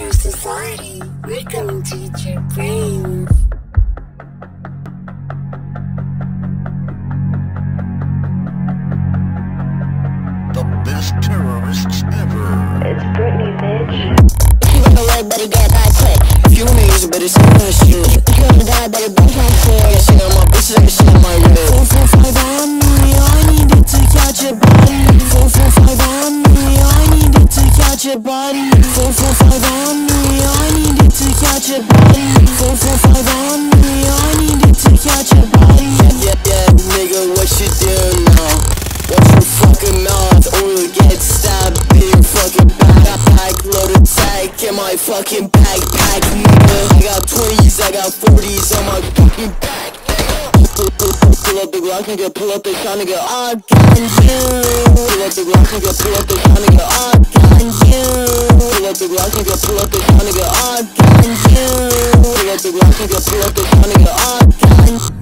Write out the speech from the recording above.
your society. We're coming to eat your brains. The best terrorists ever. It's Britney, bitch. If you wanna live, better get that quick. If you wanna use it, better say that shit. If you wanna die, better bring that I shit. can shit on my bitches, in my fucking backpack, nigga. I got 20s, I got 40s on my fucking back. Pull, pull, pull, pull up the Glock, nigga, pull up the shot, nigga, I got you. Pull up the Glock, nigga, pull up the shot, nigga, I got you. Pull up the Glock, nigga, pull up the shot, nigga, I got you. Pull up the Glock, nigga, pull up the shot, nigga, I